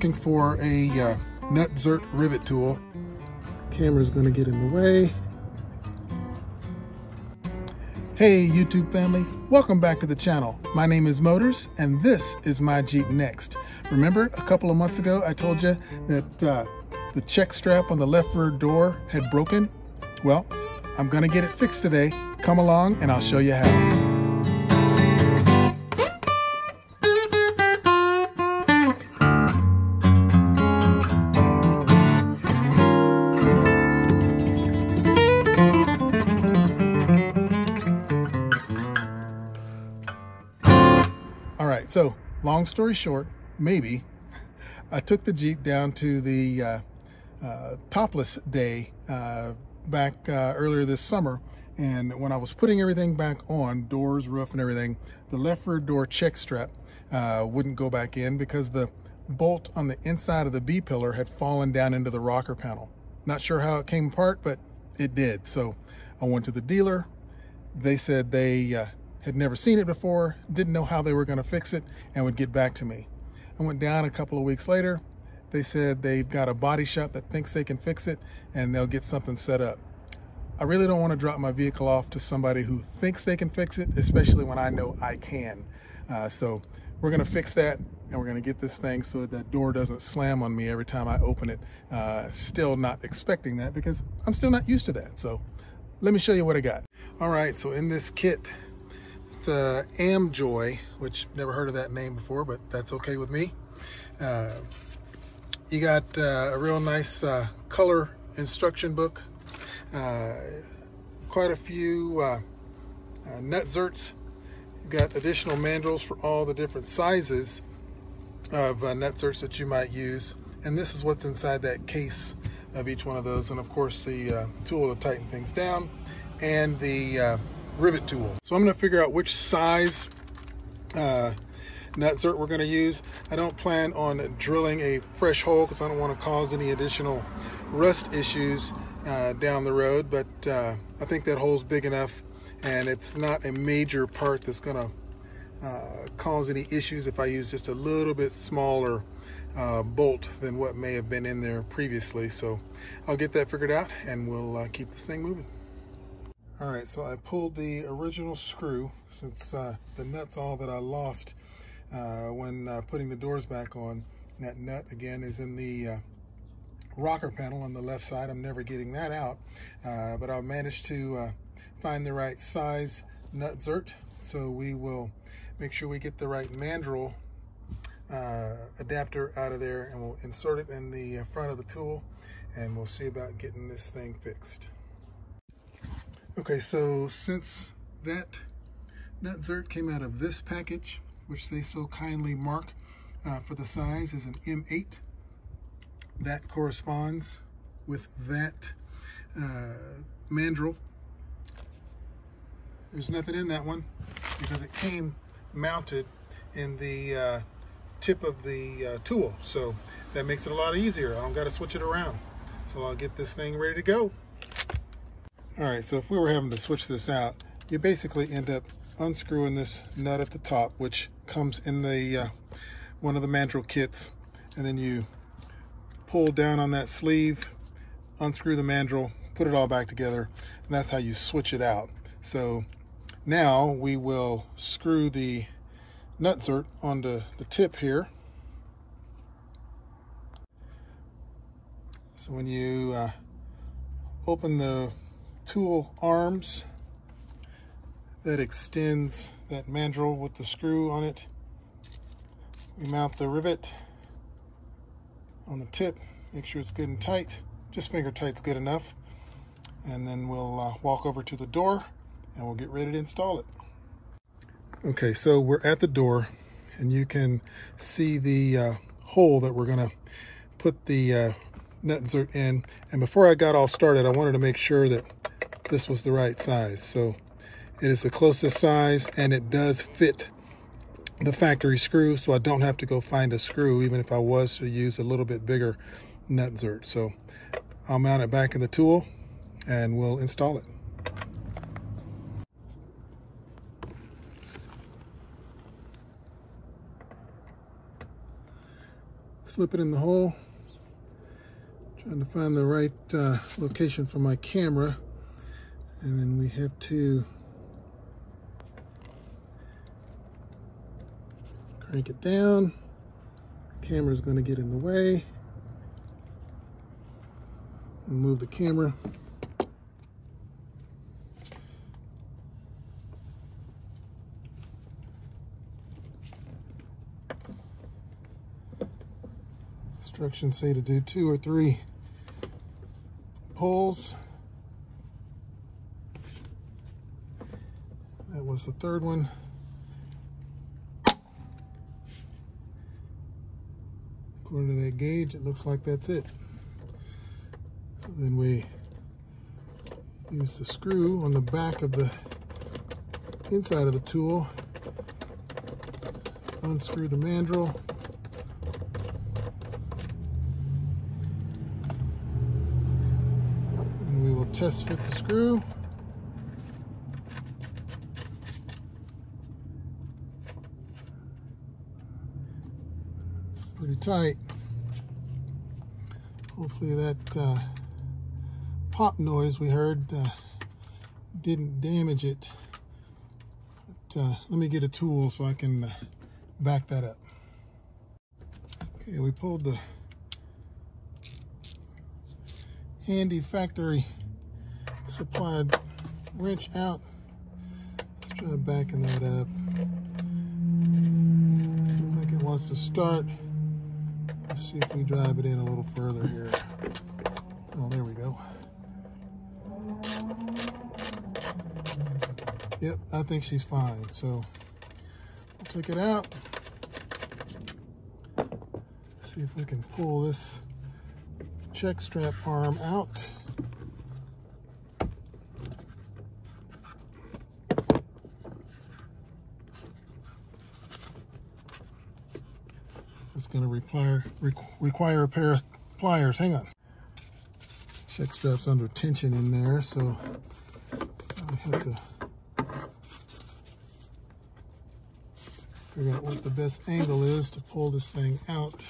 looking for a uh, nut zert rivet tool. Camera's gonna get in the way. Hey YouTube family, welcome back to the channel. My name is Motors and this is my Jeep Next. Remember a couple of months ago I told you that uh, the check strap on the left rear door had broken? Well, I'm gonna get it fixed today. Come along and I'll show you how. So long story short, maybe, I took the Jeep down to the uh, uh, topless day uh, back uh, earlier this summer. And when I was putting everything back on, doors, roof, and everything, the left rear door check strap uh, wouldn't go back in because the bolt on the inside of the B-pillar had fallen down into the rocker panel. Not sure how it came apart, but it did. So I went to the dealer. They said they uh, had never seen it before, didn't know how they were going to fix it, and would get back to me. I went down a couple of weeks later. They said they've got a body shop that thinks they can fix it and they'll get something set up. I really don't want to drop my vehicle off to somebody who thinks they can fix it, especially when I know I can. Uh, so we're going to fix that and we're going to get this thing so that door doesn't slam on me every time I open it. Uh, still not expecting that because I'm still not used to that. So let me show you what I got. All right, so in this kit, it's uh, Amjoy, which never heard of that name before, but that's okay with me. Uh, you got uh, a real nice uh, color instruction book, uh, quite a few uh, uh, nut zerts. You've got additional mandrels for all the different sizes of uh, nut zerts that you might use. And this is what's inside that case of each one of those. And of course the tool to tighten things down and the rivet tool. So I'm gonna figure out which size uh, nut zert we're gonna use. I don't plan on drilling a fresh hole because I don't wanna cause any additional rust issues uh, down the road, but uh, I think that hole's big enough and it's not a major part that's gonna uh, cause any issues if I use just a little bit smaller uh, bolt than what may have been in there previously. So I'll get that figured out and we'll uh, keep this thing moving. All right, so I pulled the original screw since uh, the nut's all that I lost uh, when uh, putting the doors back on. That nut again is in the uh, rocker panel on the left side. I'm never getting that out, uh, but I managed to uh, find the right size nut zert. So we will make sure we get the right mandrel adapter out of there and we'll insert it in the front of the tool and we'll see about getting this thing fixed. Okay, so since that nut zert came out of this package, which they so kindly mark uh, for the size is an M8, that corresponds with that uh, mandrel. There's nothing in that one because it came mounted in the uh, tip of the uh, tool. So that makes it a lot easier. I don't got to switch it around. So I'll get this thing ready to go. All right, so if we were having to switch this out, you basically end up unscrewing this nut at the top, which comes in the uh, one of the mandrel kits, and then you pull down on that sleeve, unscrew the mandrel, put it all back together, and that's how you switch it out. So now we will screw the nut zert onto the tip here. So when you uh, open the tool arms that extends that mandrel with the screw on it. We mount the rivet on the tip, make sure it's good and tight. Just finger tight's good enough. And then we'll uh, walk over to the door and we'll get ready to install it. Okay, so we're at the door and you can see the uh, hole that we're gonna put the uh, insert in. And before I got all started, I wanted to make sure that this was the right size. So it is the closest size and it does fit the factory screw. So I don't have to go find a screw, even if I was to use a little bit bigger nut zert. So I'll mount it back in the tool and we'll install it. Slip it in the hole. Trying to find the right uh, location for my camera. And then we have to crank it down. Camera's gonna get in the way. Move the camera. Instructions say to do two or three pulls. That was the third one. According to that gauge, it looks like that's it. So then we use the screw on the back of the inside of the tool, unscrew the mandrel, and we will test fit the screw. Tight. Hopefully that uh, pop noise we heard uh, didn't damage it. But, uh, let me get a tool so I can uh, back that up. Okay, we pulled the handy factory supplied wrench out. Let's try backing that up. Looks like it wants to start. See if we drive it in a little further here. Oh, there we go. Yep, I think she's fine. So we'll take it out. See if we can pull this check strap arm out. It's going to require, require a pair of pliers. Hang on. Check strap's under tension in there, so I have to figure out what the best angle is to pull this thing out.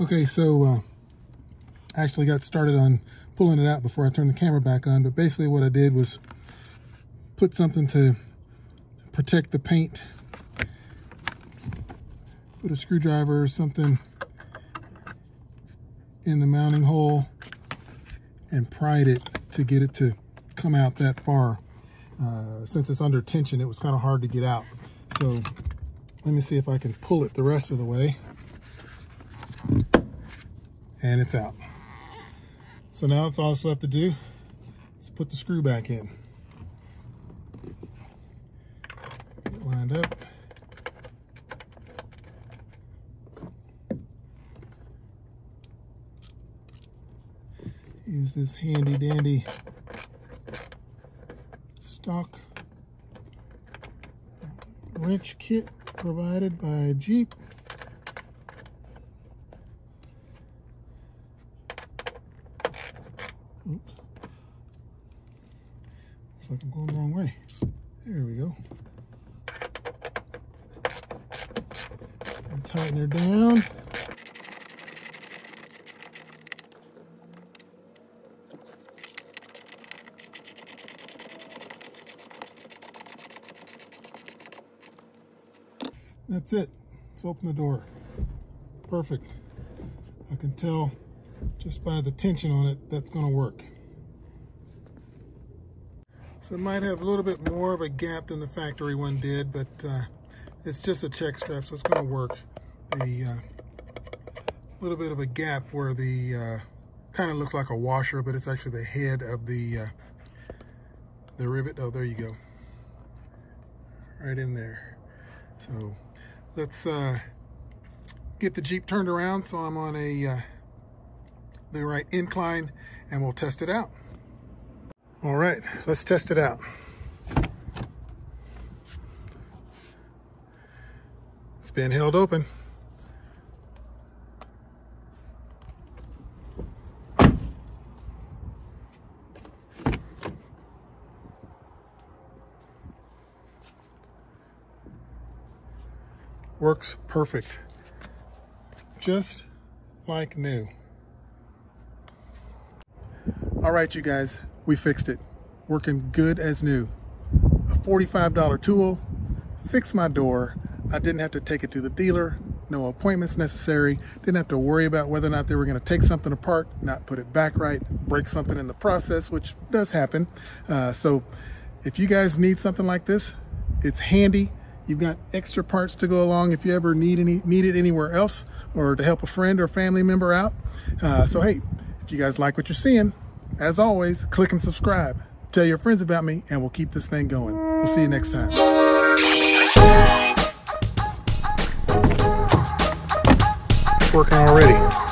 Okay, so uh, I actually got started on pulling it out before I turned the camera back on, but basically what I did was put something to protect the paint. Put a screwdriver or something in the mounting hole and pried it to get it to come out that far. Uh, since it's under tension, it was kind of hard to get out. So let me see if I can pull it the rest of the way and it's out. So now it's all left to do is put the screw back in. Get it lined up. Use this handy dandy stock wrench kit provided by Jeep. Oops. Looks like I'm going the wrong way. There we go. And tighten her down. That's it. Let's open the door. Perfect. I can tell just by the tension on it, that's gonna work. So it might have a little bit more of a gap than the factory one did, but uh, it's just a check strap, so it's going to work. The uh, little bit of a gap where the uh, kind of looks like a washer, but it's actually the head of the uh, the rivet. Oh, there you go. Right in there. So let's uh, get the Jeep turned around so I'm on a uh, the right incline and we'll test it out. All right, let's test it out. It's been held open. Works perfect. Just like new. All right, you guys, we fixed it. Working good as new. A $45 tool, fixed my door. I didn't have to take it to the dealer, no appointments necessary. Didn't have to worry about whether or not they were gonna take something apart, not put it back right, break something in the process, which does happen. Uh, so if you guys need something like this, it's handy. You've got extra parts to go along if you ever need any need it anywhere else or to help a friend or family member out. Uh, so hey, if you guys like what you're seeing, as always, click and subscribe. Tell your friends about me and we'll keep this thing going. We'll see you next time. Working already.